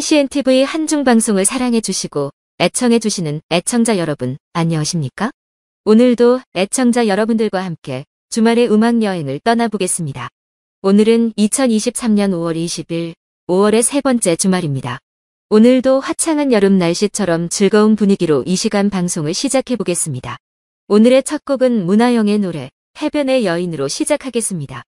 KCNTV 한중방송을 사랑해주시고 애청해주시는 애청자 여러분, 안녕하십니까? 오늘도 애청자 여러분들과 함께 주말의 음악 여행을 떠나보겠습니다. 오늘은 2023년 5월 20일, 5월의 세 번째 주말입니다. 오늘도 화창한 여름 날씨처럼 즐거운 분위기로 이 시간 방송을 시작해 보겠습니다. 오늘의 첫 곡은 문하영의 노래, 해변의 여인으로 시작하겠습니다.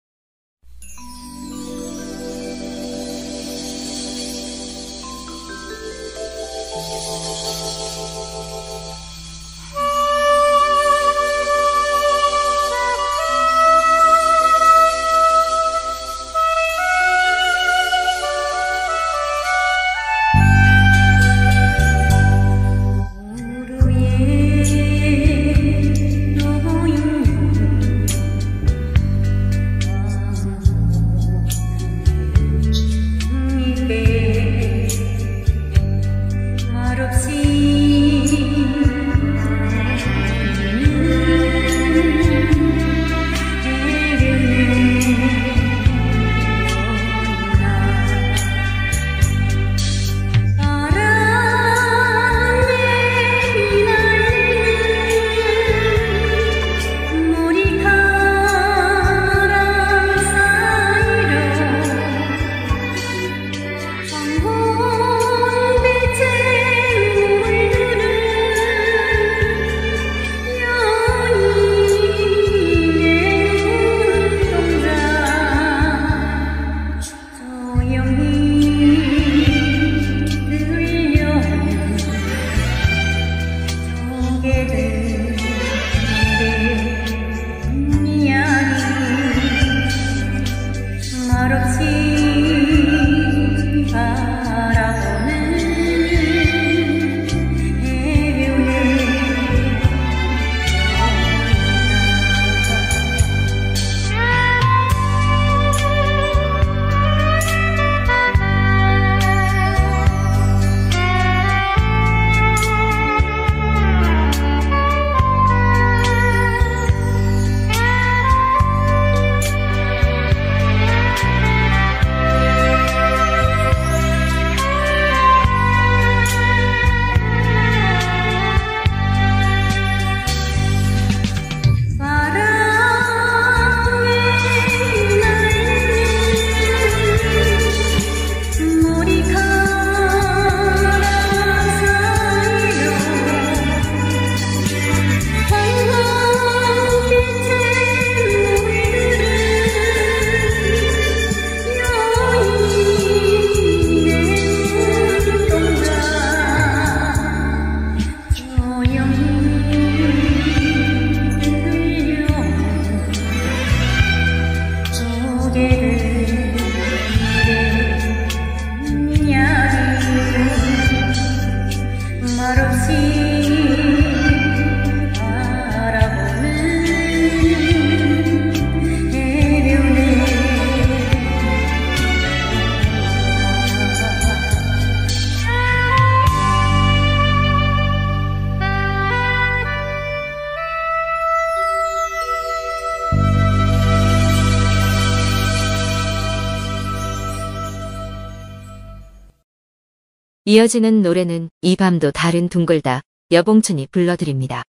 이어지는 노래는 이 밤도 다른 둥글다 여봉춘이 불러드립니다.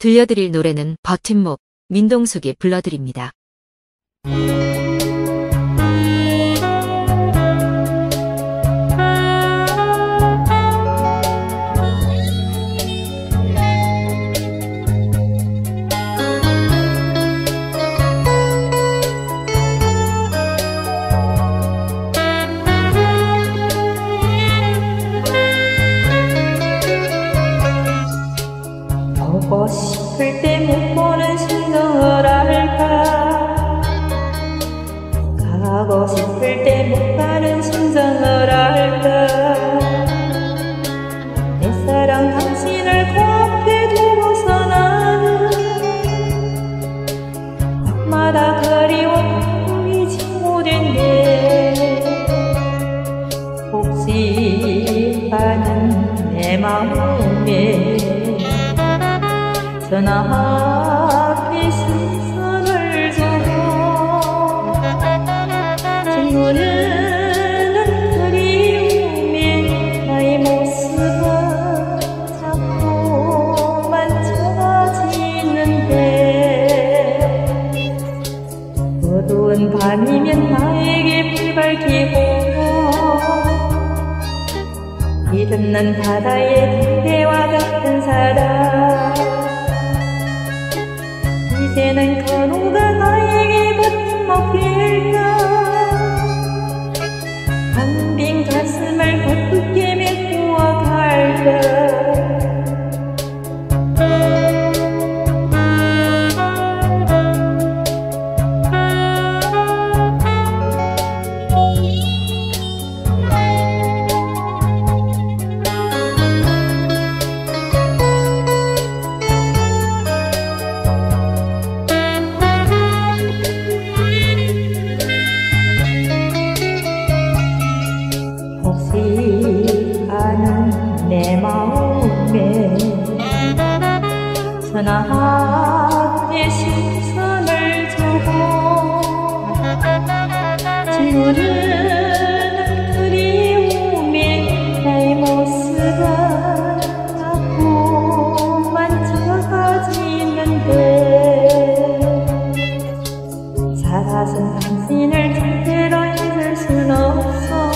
들려드릴 노래는 버팀목 민동숙이 불러드립니다. 앞에 시선을 두고 친구는 그리움에 나의 모습은 자꾸만 작아지는데 어두운 밤이면 나에게 불 밝히고 이름난 바다의 그대와 같은 사랑 이제는 건우가 나에게 버팀목일까 한빈 가슴을 어 살아선 당신을 절대로 잊을 순 없어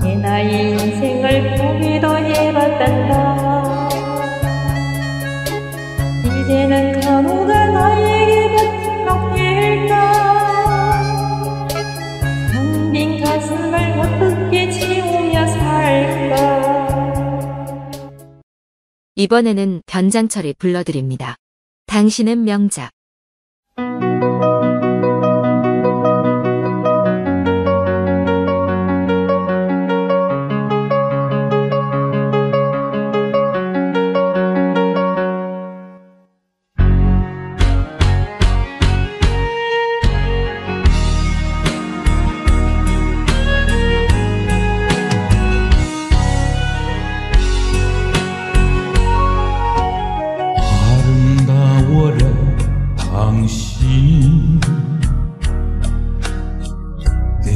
내 나의 인생을 포기도 해봤단다 이제는 간호가 나에게 버팀목일까 텅빈 가슴을 어떻게 채우며 살까 이번에는 변장철이 불러드립니다. 당신은 명작. 아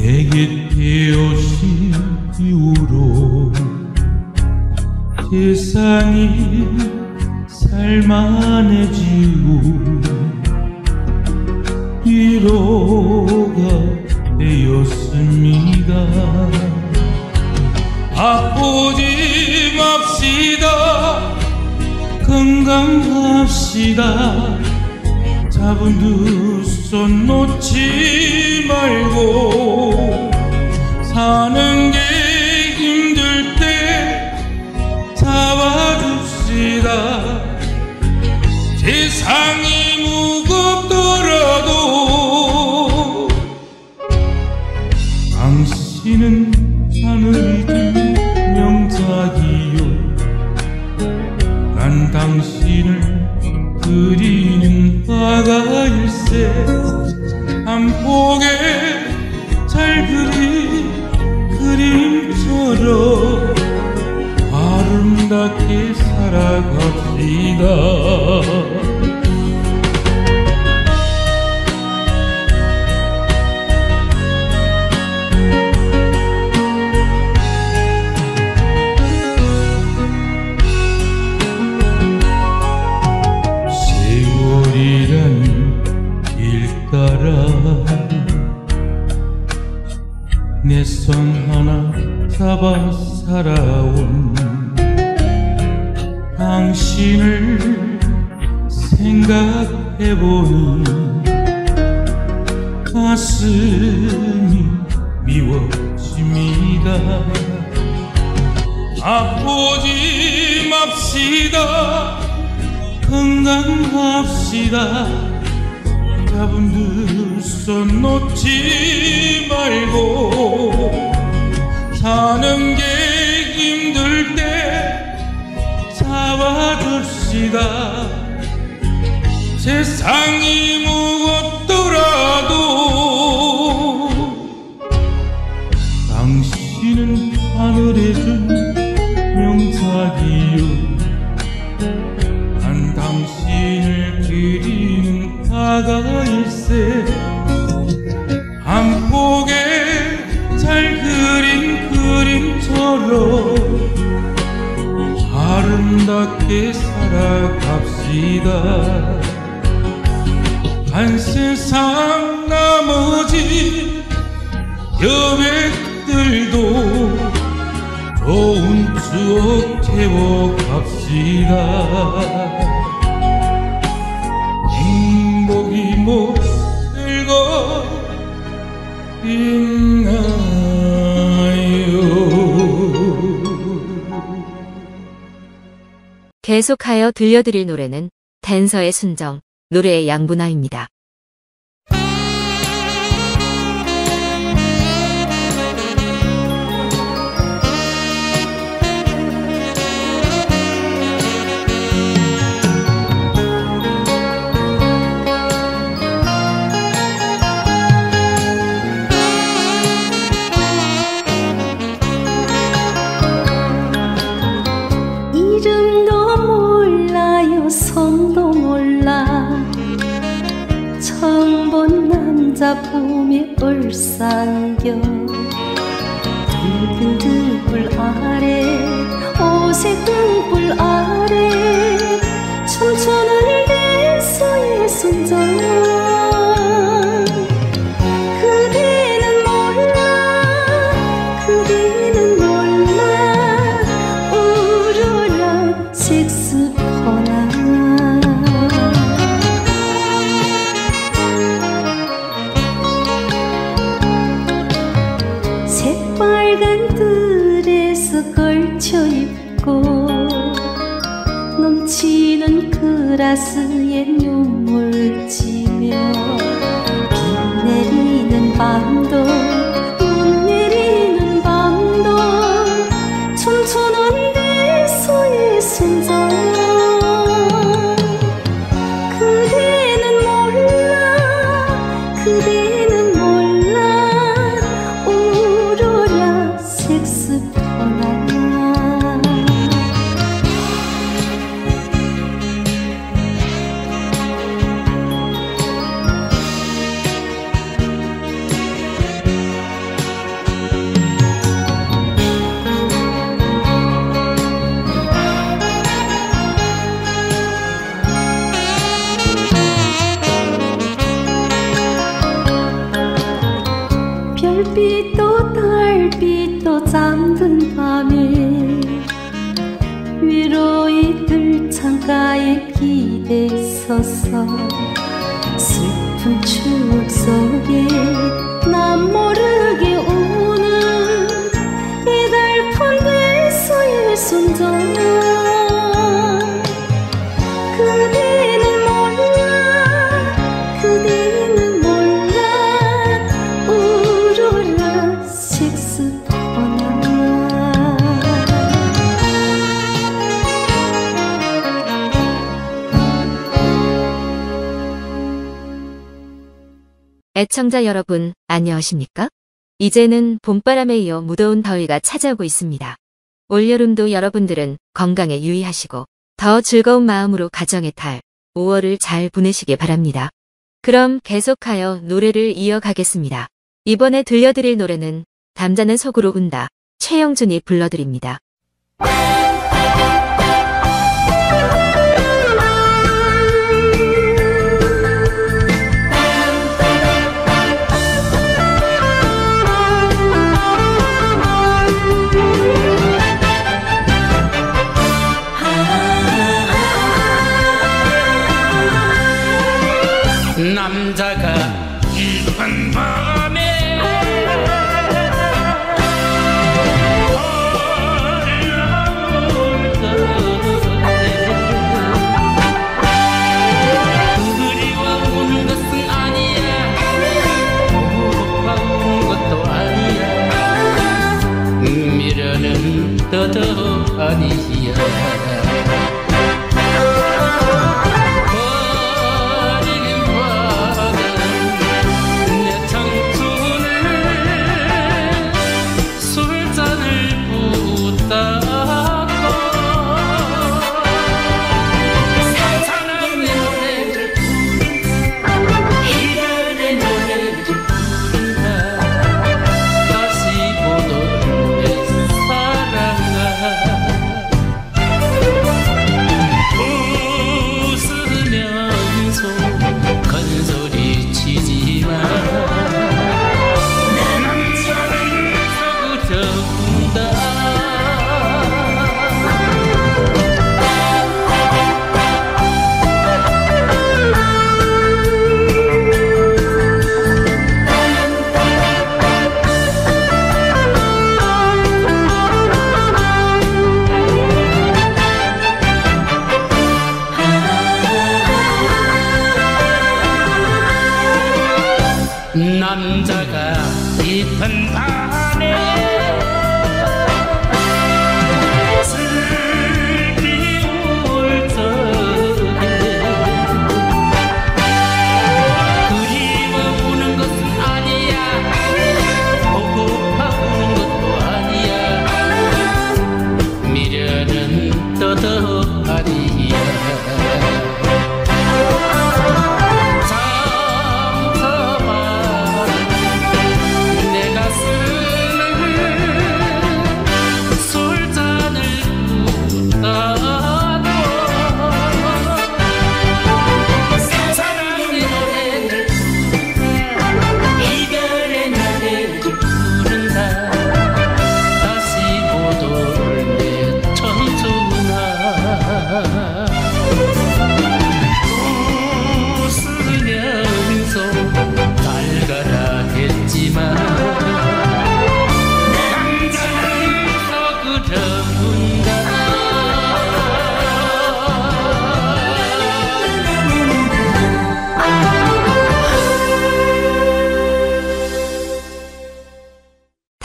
내 곁에 오신 이후로 세상이 살만해지고 위로가 되었습니다. 아프지 맙시다. 건강합시다. 잡은 두 손 놓지 말고 사는 잡아줍시다. 세상이 계속하여 들려드릴 노래는 댄서의 순정, 노래의 양분화입니다. 봄에 얼쌍겨. 붉은 등불 아래 오색 등불 아래 춤추는 댄서의 순정 뜰에서 걸쳐 입고 넘치는 그라스에 눈물 지며 비 내리는 밤도 잠든 밤에 위로의 들창가에 기대 서서 슬픈 추억 속에 애청자 여러분, 안녕하십니까? 이제는 봄바람에 이어 무더운 더위가 찾아오고 있습니다. 올여름도 여러분들은 건강에 유의하시고 더 즐거운 마음으로 가정의 달 5월을 잘 보내시길 바랍니다. 그럼 계속하여 노래를 이어가겠습니다. 이번에 들려드릴 노래는 남자는 속으로 운다 최영준이 불러드립니다.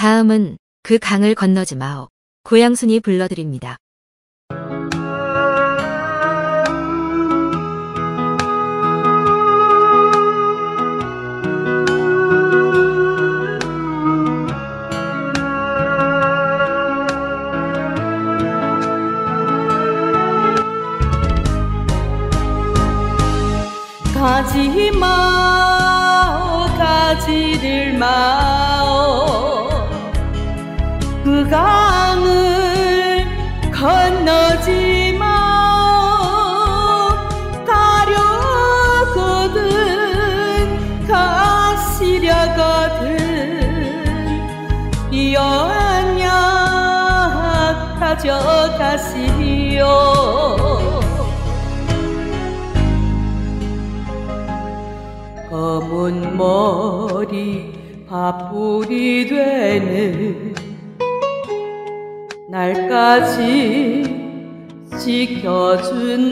다음은 그 강을 건너지 마오. 고양순이 불러드립니다. 가지마 검은 머리 밥풀이 되는 날까지 지켜준다고.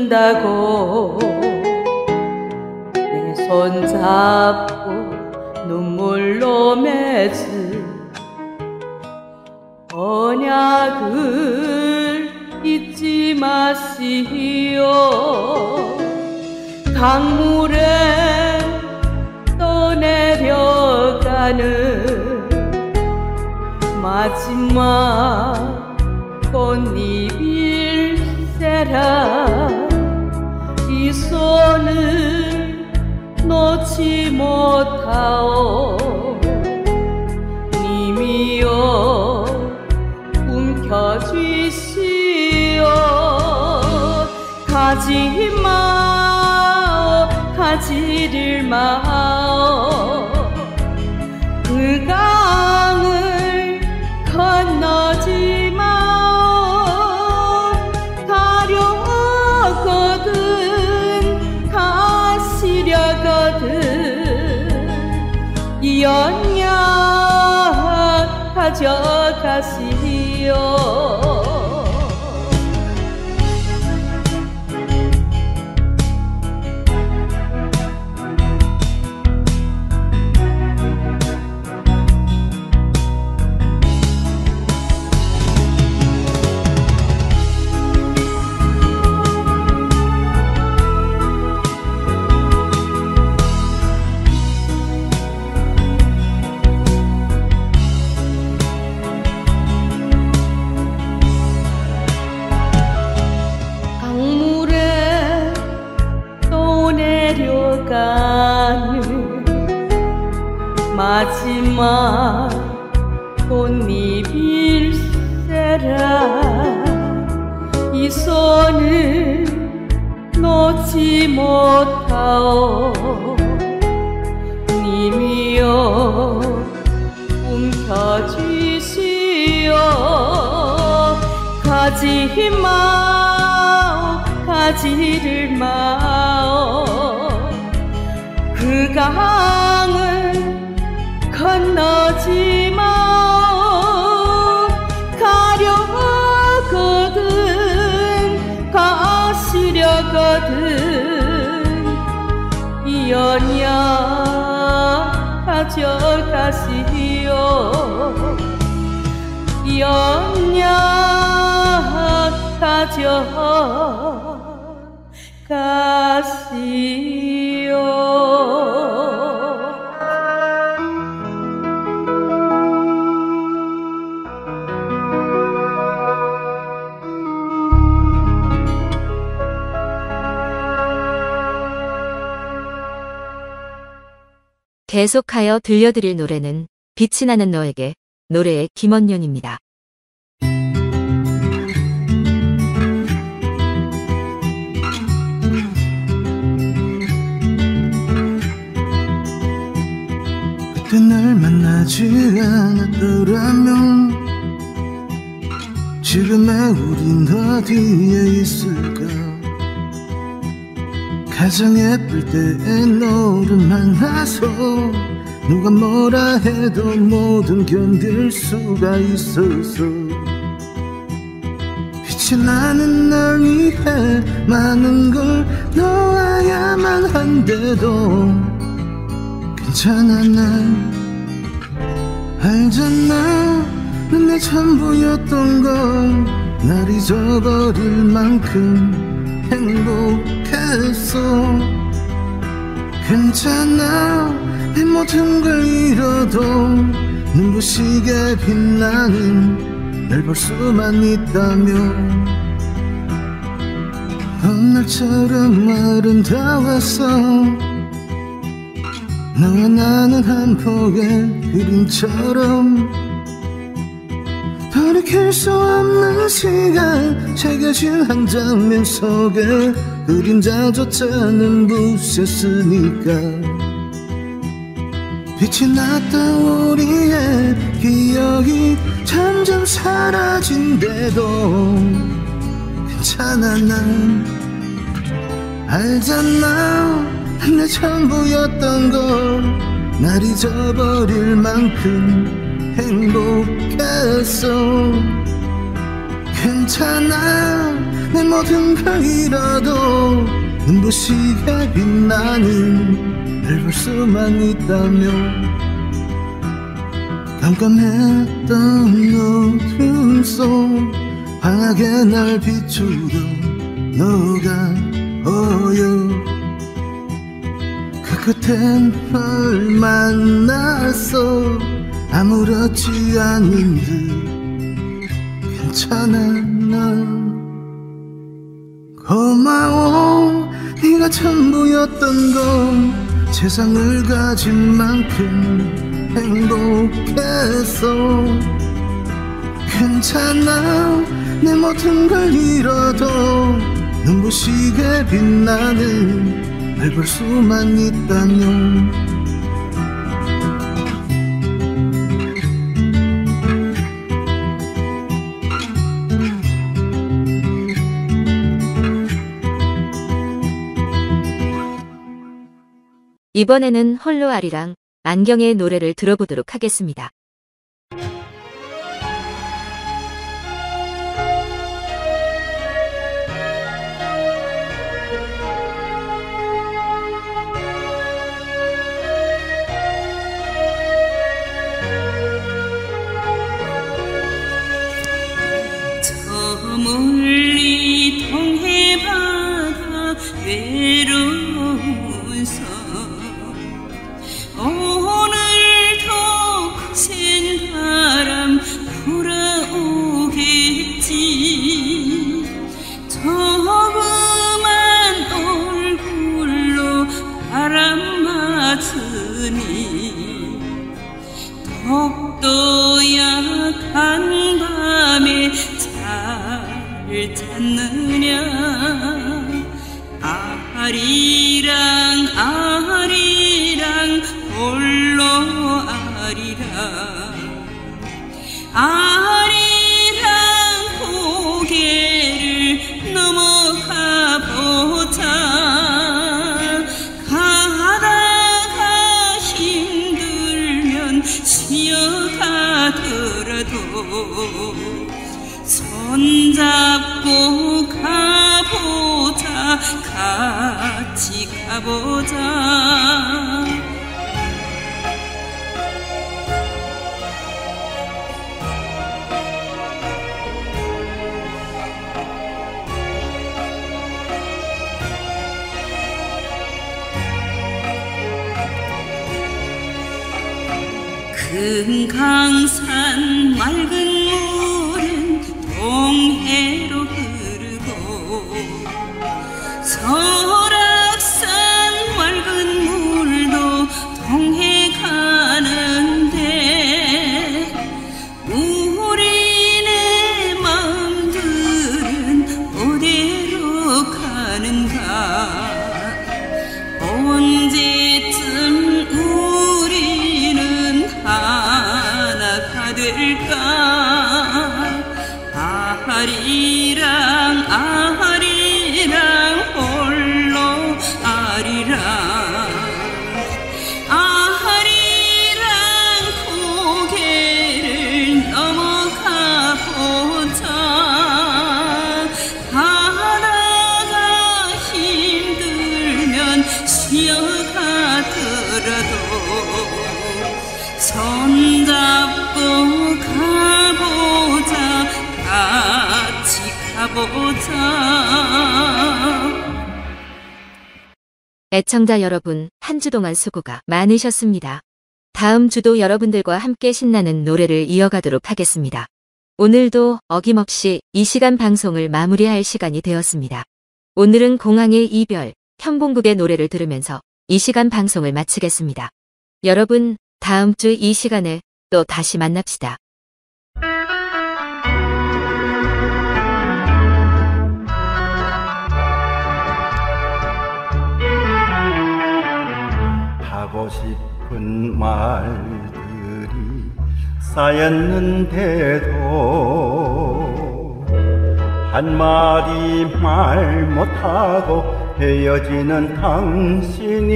내 손 잡고 눈물로 맺은 언약을 잊지 마시오. 강물에 내려가는 마지막 꽃잎 일세라이 손을 놓지 못하오. 님이여 움켜쥐시오. 가지마 가지를 마 가져 님이여 움켜쥐시오. 가지 마오 가지를 마오. 그강 계속하여 들려드릴 노래는 빛이 나는 너에게 노래의 김원윤입니다. 그때 날 만나지 않았더라면 지금의 우린 어디에 있을까? 가장 예쁠 때에 너를 만나서 누가 뭐라 해도 뭐든 견딜 수가 있어서 빛이 나는 널 위해 많은 걸 놓아야만 한데도 괜찮아 난 알잖아. 넌내 전부였던 걸날 잊어버릴 만큼 행복했어. 괜찮아. 내 모든 걸 잃어도 눈부시게 빛나는 널볼 수만 있다면 오늘처럼 아름다웠어 너와 나는 한 폭의 그림처럼 돌이킬 수 없는 시간 새겨진 한 장면 속에 그림자조차 는 부셨으니까. 빛이 났던 우리의 기억이 점점 사라진대도 괜찮아 난. 알잖아 내 전부였던 걸 날 잊어버릴 만큼 행복했어. 괜찮아 내 모든 걸 잃어도 눈부시게 빛나는 널볼 수만 있다면 깜깜했던 어둠 속 환하게 날 비추던 너가 그 끝엔 널 만났어 아무렇지 않은 듯 괜찮아 난. 고마워 네가 전부였던 건 세상을 가진 만큼 행복했어 괜찮아 내 모든 걸 잃어도 눈부시게 빛나는 날 볼 수만 있다면 이번에는 홀로 아리랑 안경의 노래를 들어보도록 하겠습니다. 손잡고 가보자 같이 가보자 금강산 맑은 물은 아리랑 아 애청자 여러분, 한 주 동안 수고가 많으셨습니다. 다음 주도 여러분들과 함께 신나는 노래를 이어가도록 하겠습니다. 오늘도 어김없이 이 시간 방송을 마무리할 시간이 되었습니다. 오늘은 공항의 이별, 현봉국의 노래를 들으면서 이 시간 방송을 마치겠습니다. 여러분, 다음 주 이 시간에 또 다시 만납시다. 쌓였는데도 한마디 말 못하고 헤어지는 당신이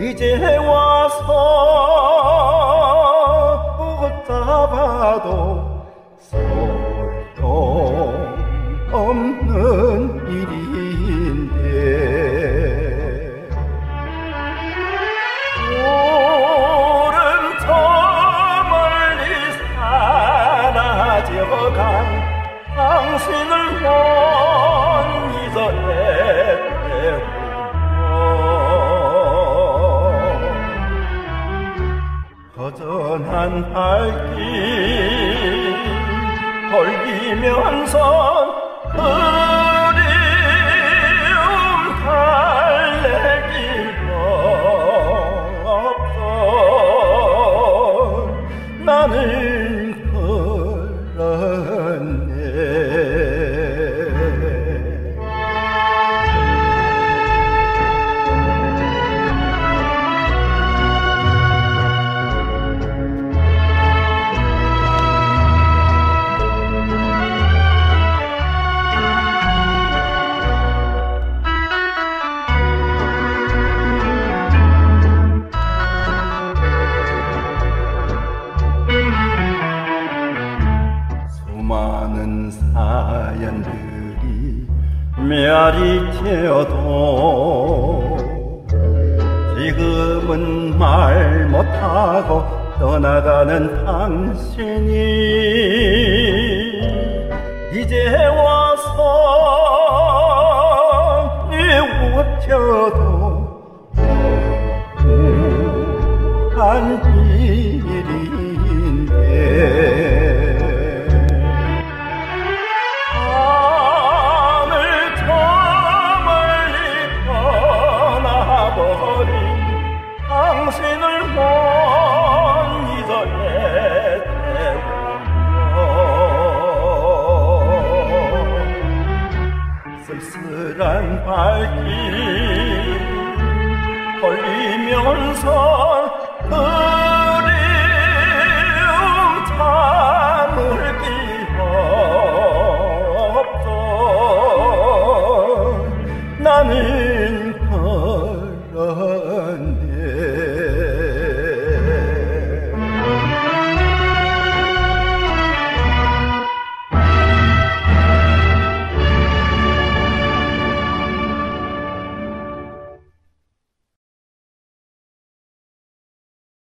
이제 와서 붙잡아도 허전한 발길 돌리면서